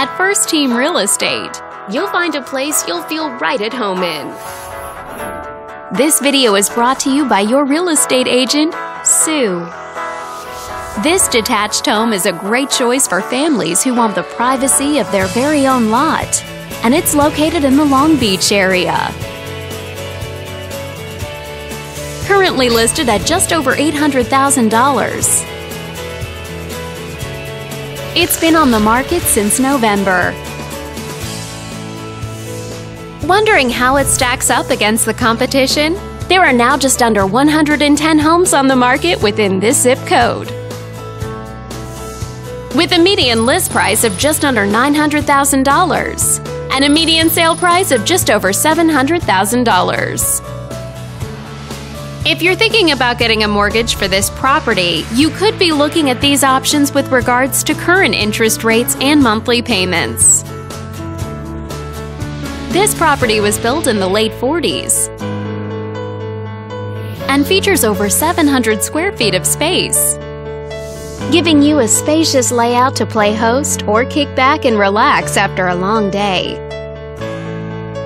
At First Team Real Estate, you'll find a place you'll feel right at home in. This video is brought to you by your real estate agent, Sue. This detached home is a great choice for families who want the privacy of their very own lot, and it's located in the Long Beach area. Currently listed at just over $800,000. It's been on the market since November. Wondering how it stacks up against the competition? There are now just under 110 homes on the market within this zip code. With a median list price of just under $900,000 and a median sale price of just over $700,000. If you're thinking about getting a mortgage for this property, you could be looking at these options with regards to current interest rates and monthly payments. This property was built in the late 40s and features over 700 square feet of space, giving you a spacious layout to play host or kick back and relax after a long day.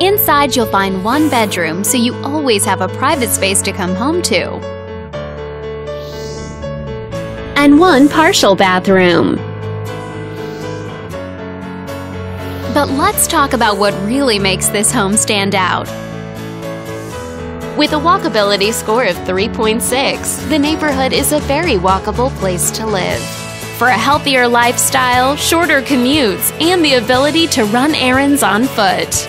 Inside, you'll find one bedroom, so you always have a private space to come home to. And one partial bathroom. But let's talk about what really makes this home stand out. With a walkability score of 3.6, the neighborhood is a very walkable place to live. For a healthier lifestyle, shorter commutes, and the ability to run errands on foot.